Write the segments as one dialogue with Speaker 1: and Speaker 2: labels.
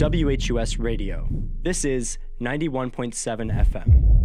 Speaker 1: WHUS Radio. This is 91.7 FM.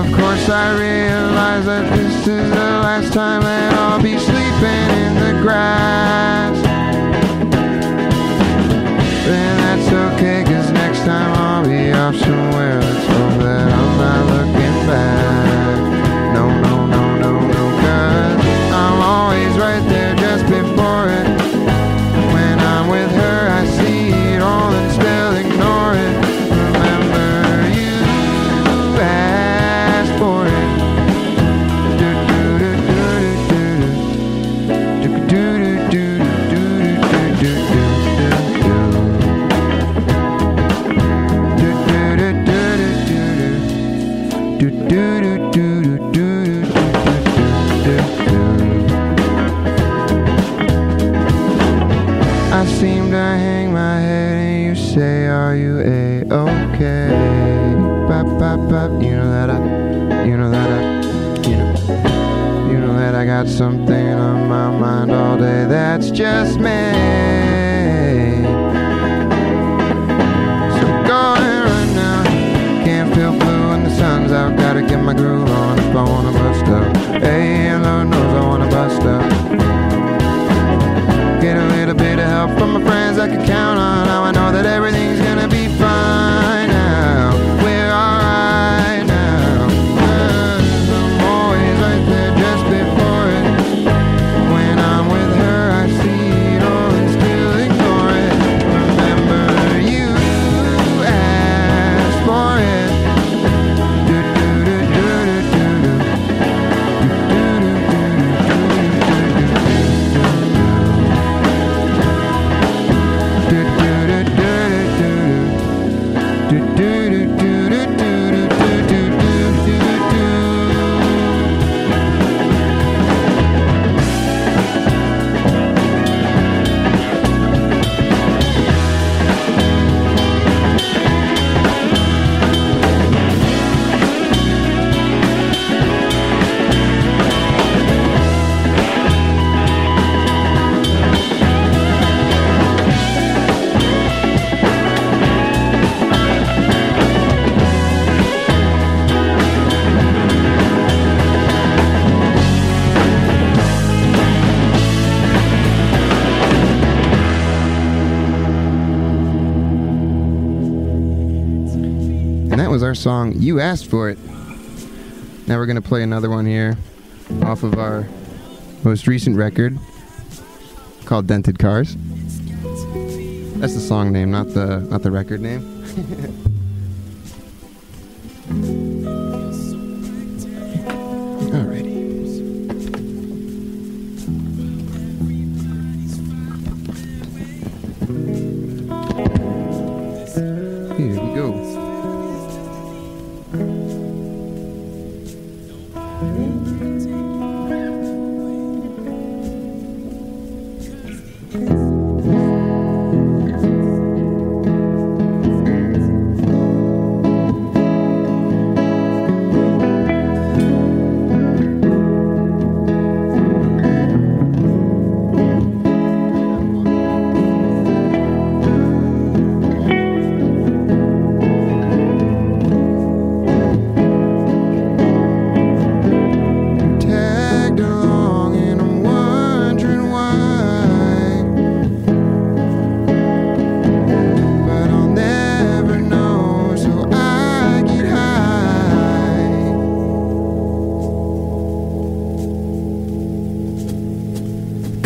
Speaker 2: Of course I realize that this is the last time that I'll be sleeping in the grass. Then that's okay cause next time I'll be off somewhere. Let's hope that I'm not looking back. No, no, no, no, no Cause I'm always right there just me. So go ahead right now. Can't feel blue and the sun's out. Gotta get my groove on if I wanna bust up. Hey, Lord knows I wanna bust up. Get a little bit of help from my friends I can count That was our song, You Asked For It. Now we're going to play another one here off of our most recent record called Dented Cars. That's the song name, not the not the record name.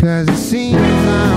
Speaker 2: Cause it seems I'm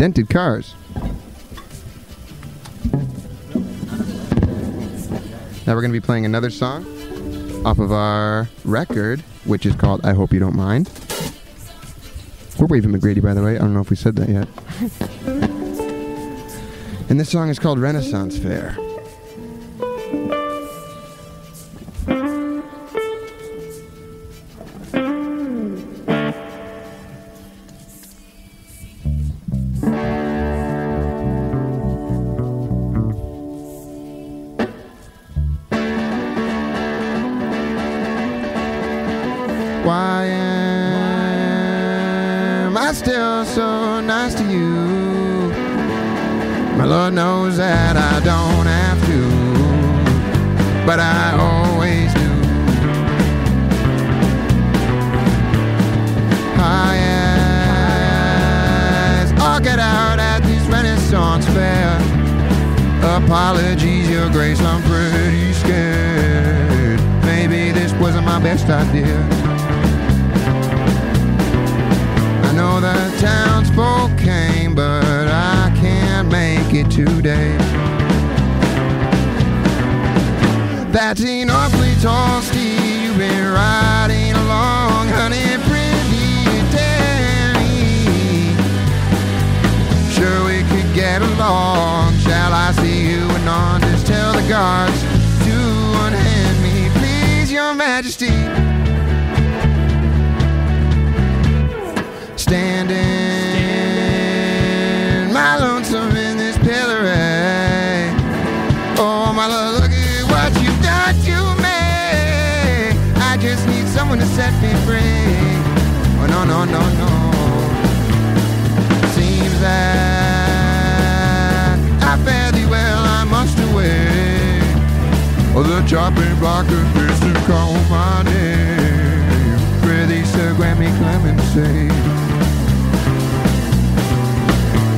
Speaker 2: Dented Cars. Now we're going to be playing another song off of our record, which is called I Hope You Don't Mind. We're Wavy McGrady, by the way. I don't know if we said that yet. and this song is called Renaissance Fair. My Lord knows that I don't have to, but I always do. Hi, as I'll get out at this Renaissance fair. Apologies, Your Grace, I'm pretty scared. Maybe this wasn't my best idea. I know the townsfolk it today. That's an awfully tall steed you've been riding along, honey, pretty Danny. Sure we could get along. Shall I see you anon? Just tell the guards to unhand me, please, Your Majesty. Set me free. Oh, no, no, no, no. Seems that I fare thee well, I must away. Oh, the chopping block of to call my name. Pretty Sir Grammy Clemency.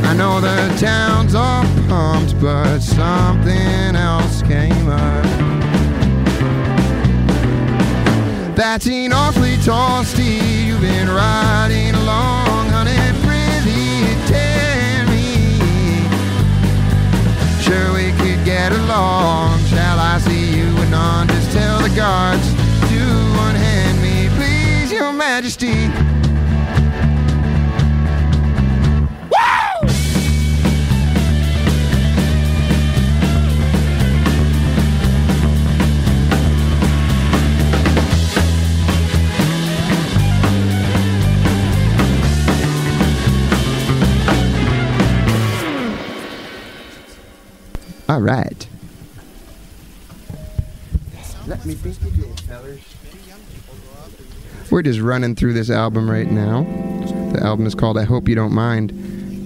Speaker 2: I know the town's all pumped, but something else came up. That's an awfully steed you've been riding along, honey, pretty Tammy. Sure we could get along. Shall I see you anon? Just tell the guards to unhand me, please, Your Majesty. All right. Let me think you did, fellas. We're just running through this album right now. The album is called I Hope You Don't Mind.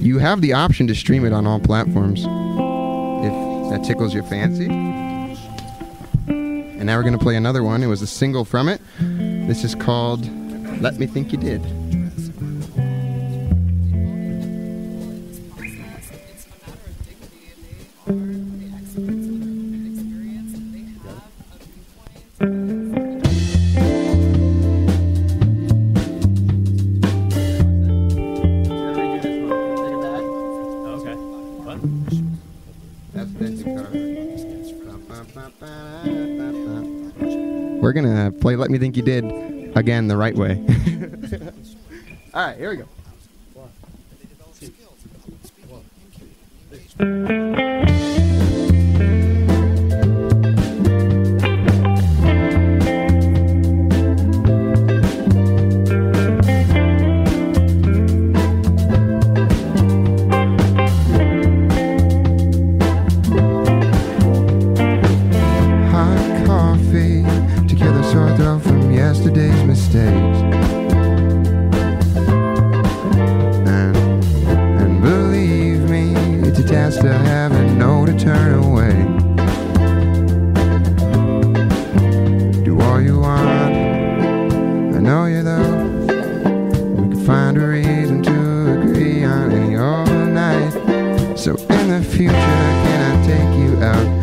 Speaker 2: You have the option to stream it on all platforms if that tickles your fancy. And now we're going to play another one. It was a single from it. This is called Let Me Think You Did. Gonna play Let Me Think You Did again the right way. Alright, here we go. I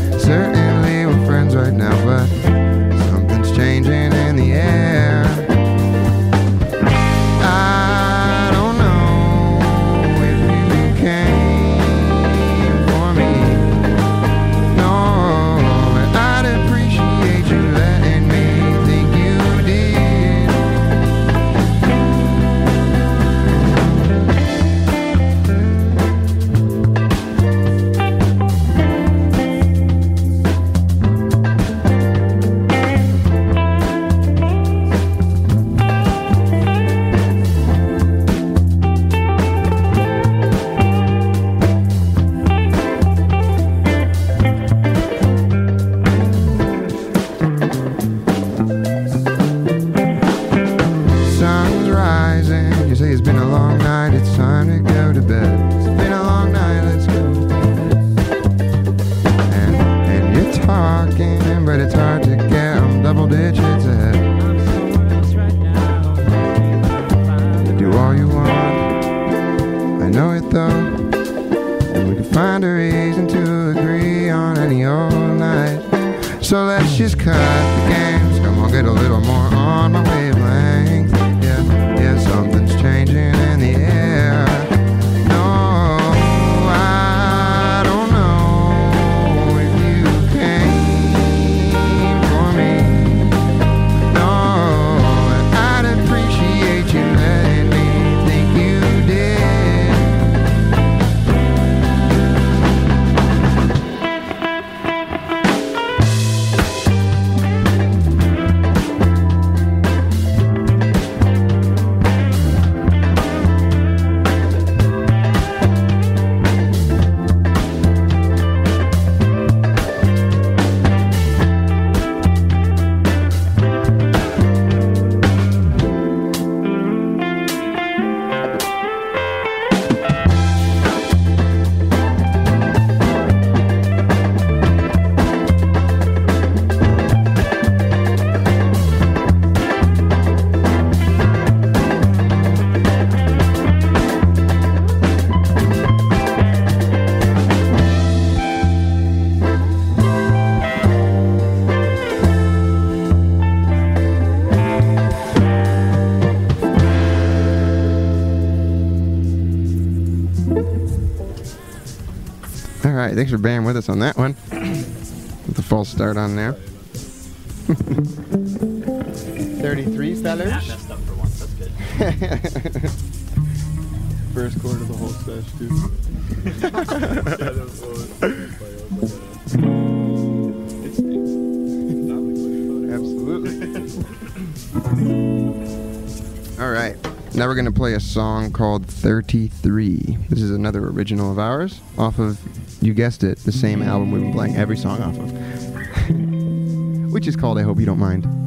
Speaker 2: All right, thanks for bearing with us on that one. With the false start on there. 33 fellers.
Speaker 1: messed up for once. That's good.
Speaker 3: First chord of the whole sesh, too.
Speaker 2: Absolutely. All right. Now we're going to play a song called 33. This is another original of ours off of, you guessed it, the same album we've been playing every song off of, which is called I Hope You Don't Mind.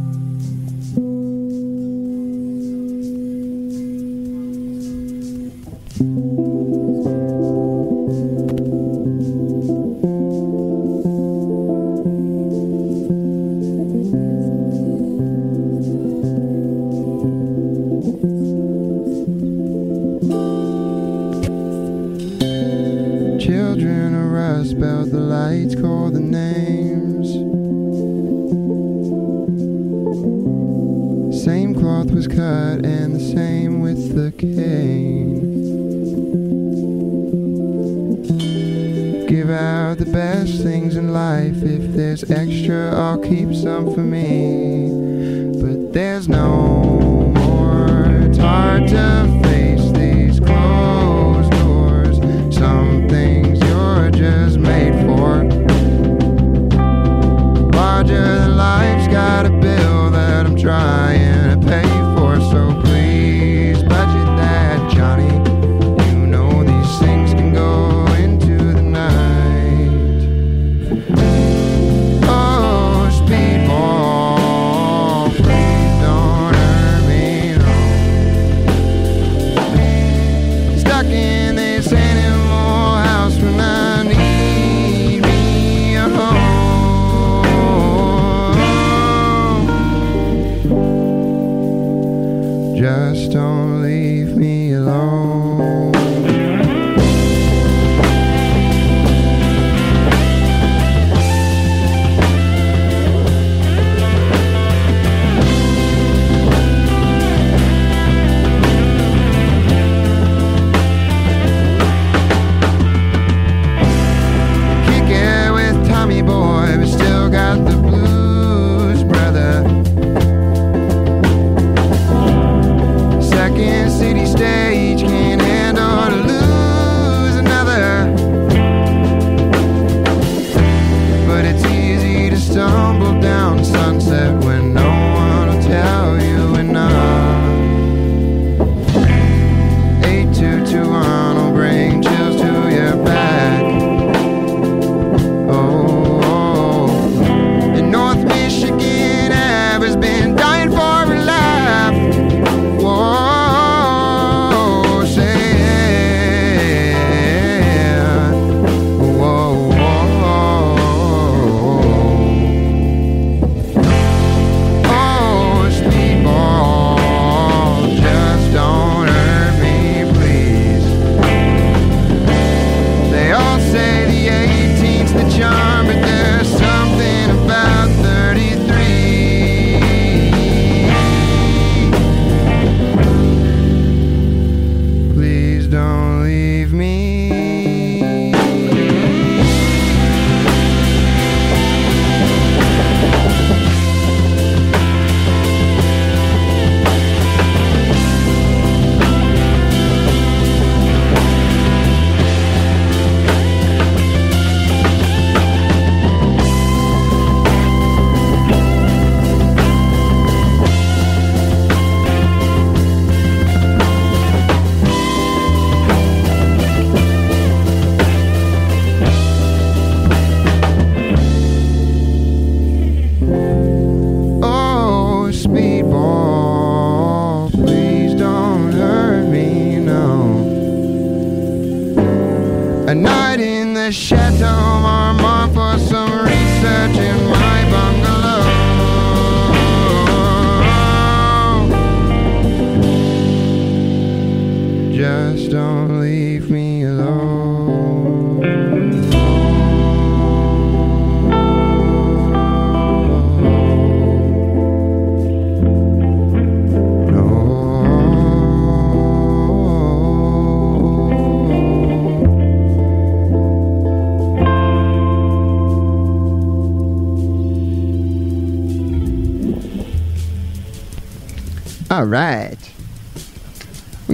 Speaker 2: If there's extra, I'll keep some for me. But there's no more. It's hard to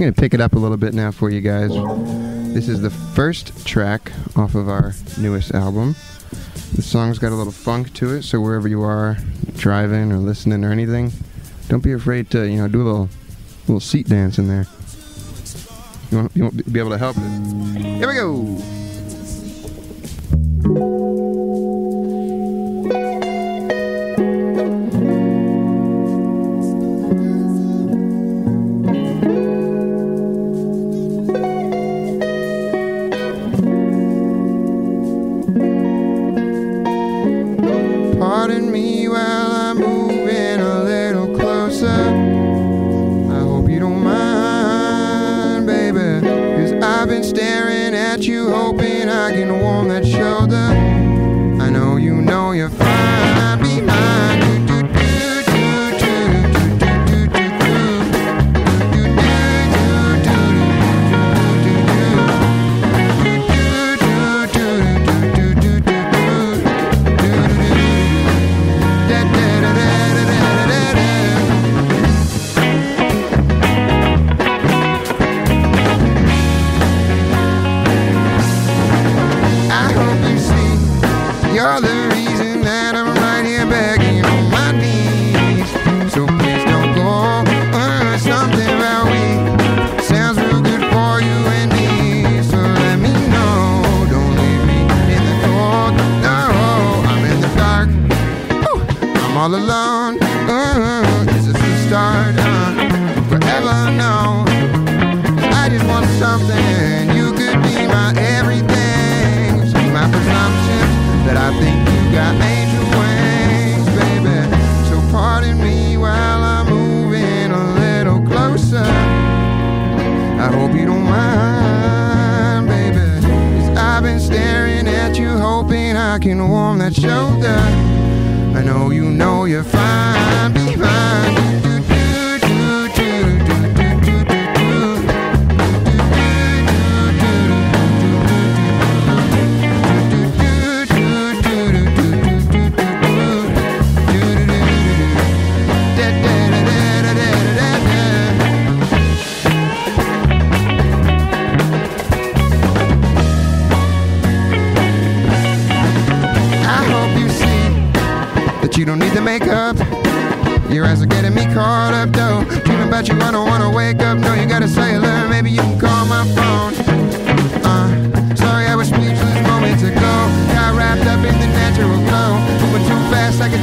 Speaker 2: going to pick it up a little bit now for you guys. This is the first track off of our newest album. The song's got a little funk to it, so wherever you are, driving or listening or anything, don't be afraid to you know do a little little seat dance in there. You won't, you won't be able to help it. Here we go.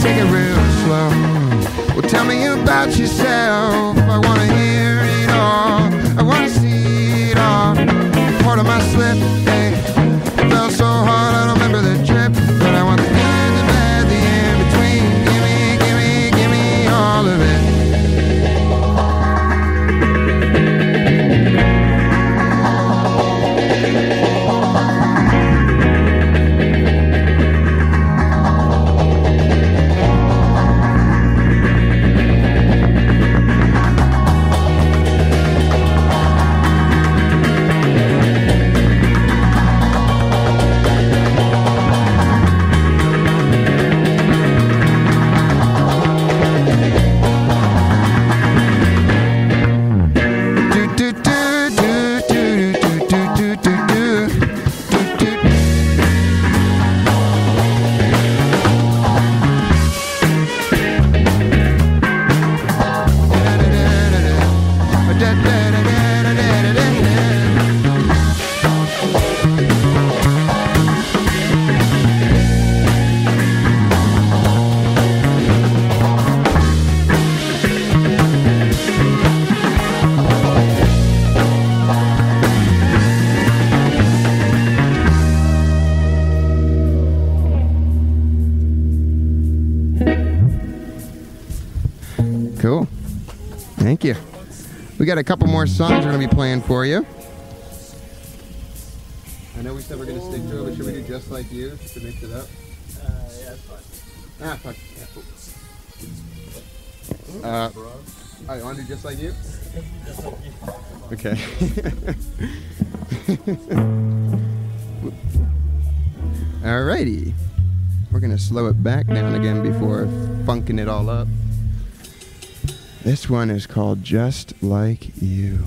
Speaker 2: take it real slow. Well, tell me about yourself. got a couple more songs we're going to be playing for you. I know we said we're going to stick to it, but should we do Just Like You to mix it up?
Speaker 1: Uh, yeah, fine.
Speaker 2: Ah, fuck. Yeah. Uh, want to do Just Like You?
Speaker 1: Just Like You.
Speaker 2: Okay. Alrighty. We're going to slow it back down again before funking it all up. This one is called Just Like You.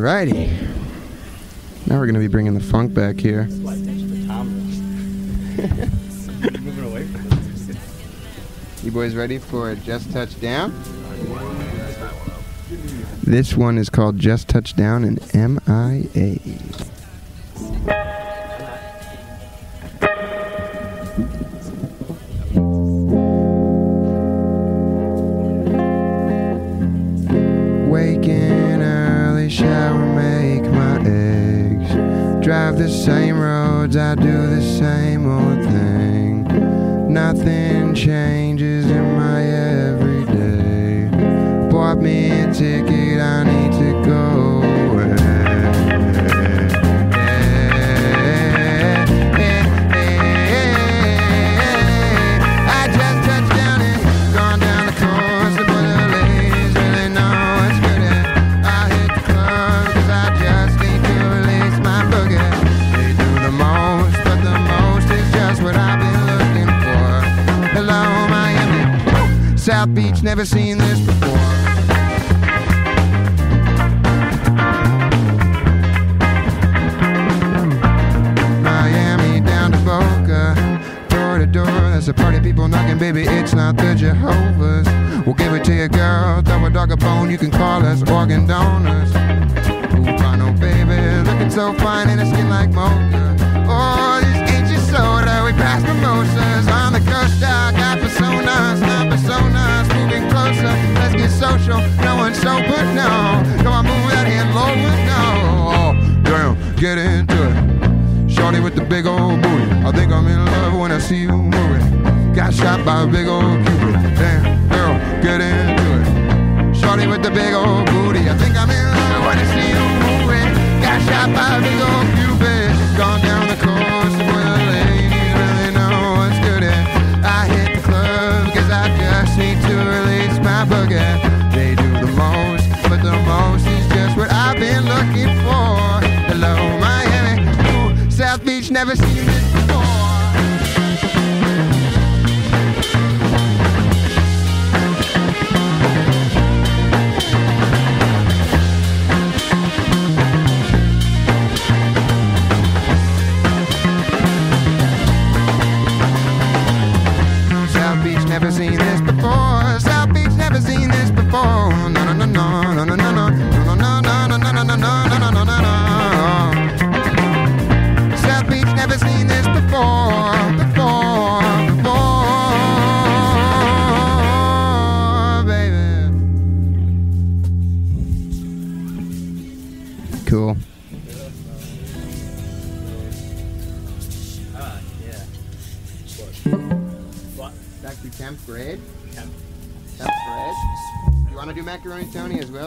Speaker 2: Alrighty. Now we're going to be bringing the funk back here. You boys ready for Just Touch Down? This one is called Just Touch Down in MIA. Organ donors. Cubano, baby, looking so fine in a skin like mocha. Oh, this just soda. We pass mimosas on the coast. I got personas, not personas. Moving closer, let's get social. No one's sober, no. Come on, move that hand lower, no. Oh, damn, get into it. Shorty with the big old booty. I think I'm in love when I see you moving. Got shot by a big old cupid. Damn, girl, get it. Shorty with the big old booty. I think I'm in love when I see you moving. Got shot by big old cupid. Gone down the coast where the ladies really know what's good at. I hit the club cause I just need to release my boogie. They do the most, but the most is just what I've been looking for. Hello, Miami. Ooh, South Beach, never seen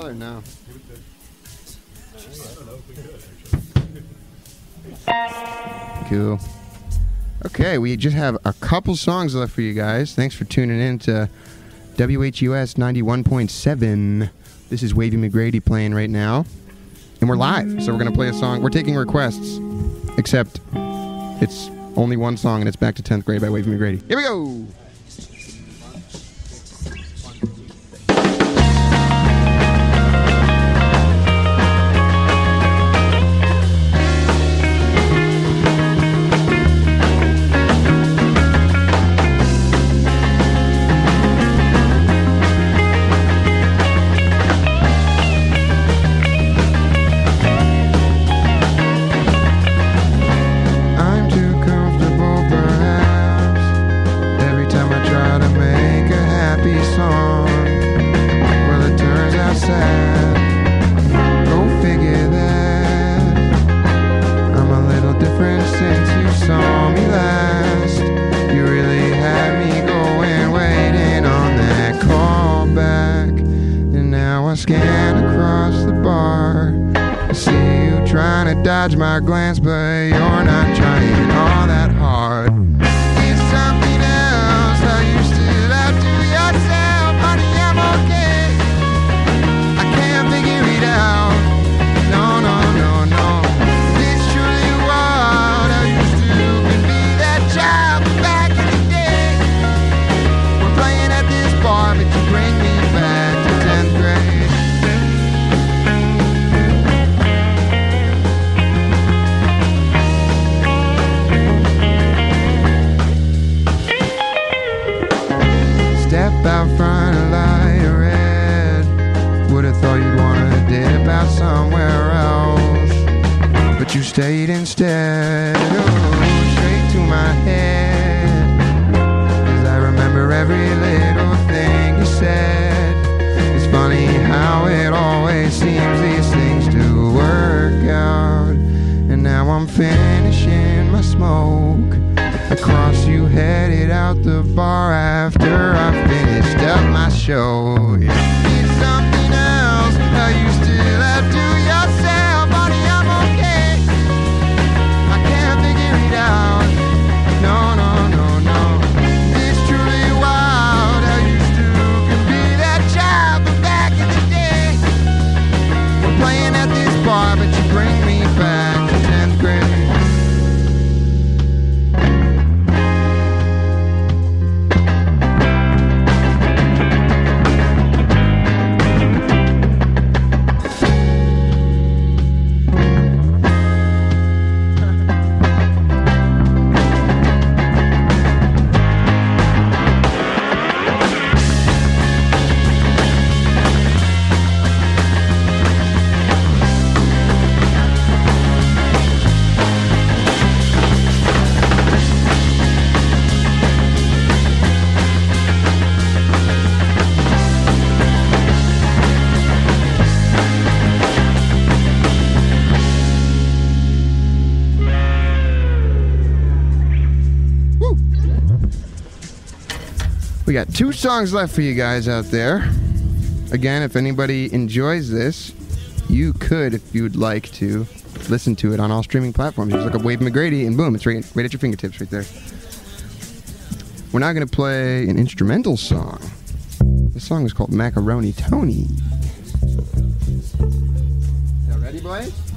Speaker 2: well or no? Cool. Okay, we just have a couple songs left for you guys. Thanks for tuning in to WHUS 91.7. This is Wavy McGrady playing right now. And we're live, so we're going to play a song. We're taking requests, except it's only one song and it's Back to 10th Grade by Wavy McGrady. Here we go! Smoke. Across you headed out the bar after I finished up my show. It's We got two songs left for you guys out there. Again, if anybody enjoys this, you could, if you'd like to, listen to it on all streaming platforms. Just look up Wavy McGrady, and boom, it's right, right at your fingertips right there. We're now going to play an instrumental song. This song is called Macaroni Tony. Y'all ready, boys?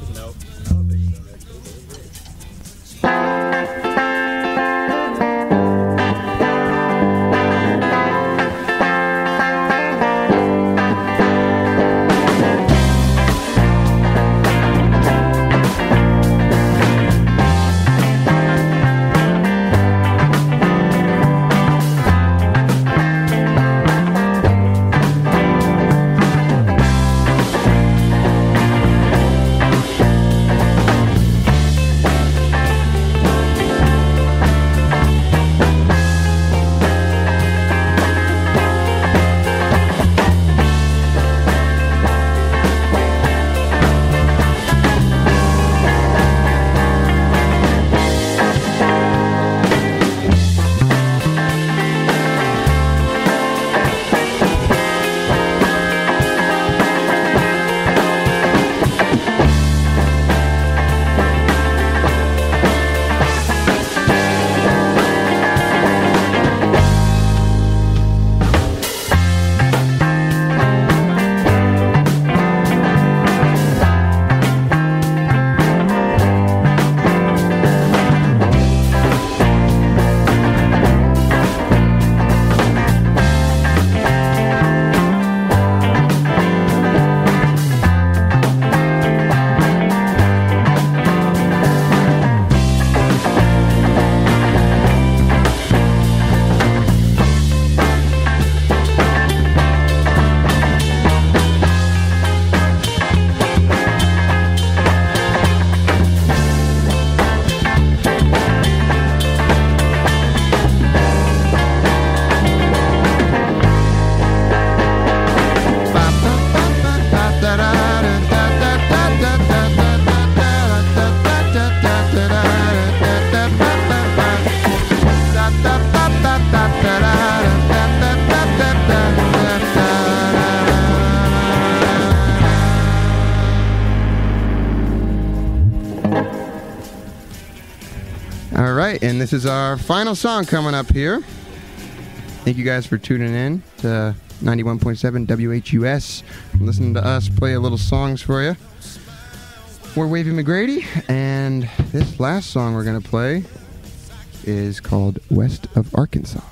Speaker 2: this is our final song coming up here. Thank you guys for tuning in to 91.7 WHUS. Listening to us play a little songs for you. We're Wavy McGrady, and this last song we're going to play is called West of Arkansas.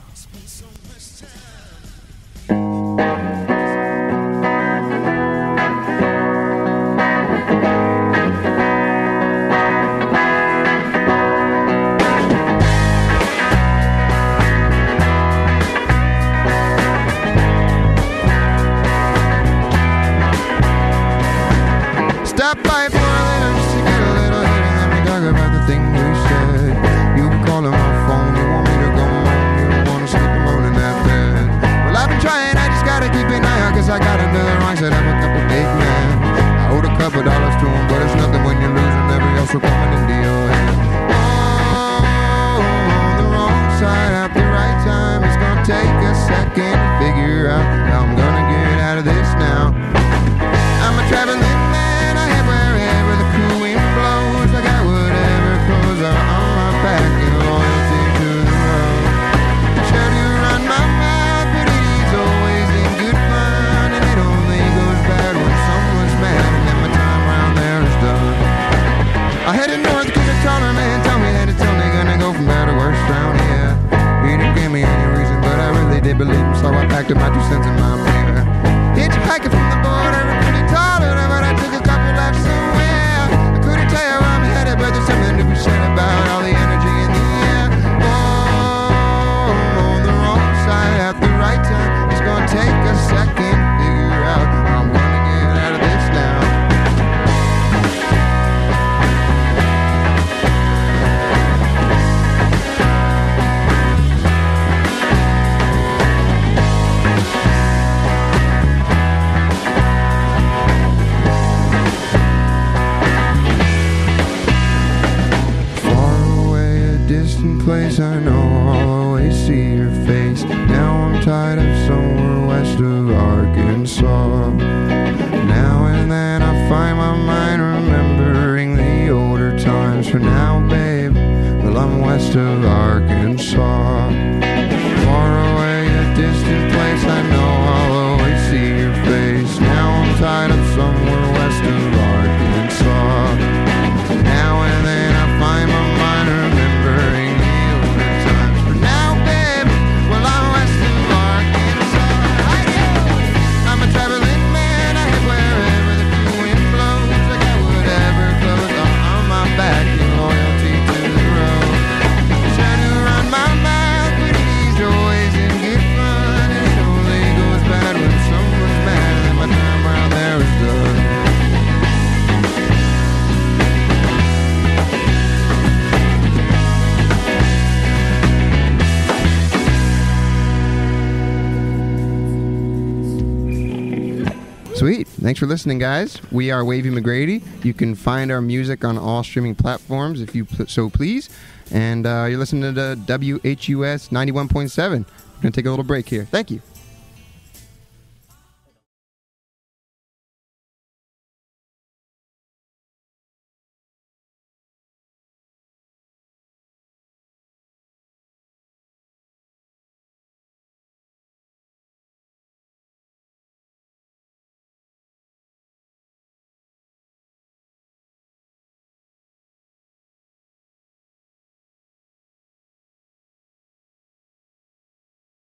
Speaker 2: Thanks for listening, guys. We are Wavy McGrady. You can find our music on all streaming platforms if you pl- so please. And uh, you're listening to WHUS 91.7. We're going to take a little break here. Thank you.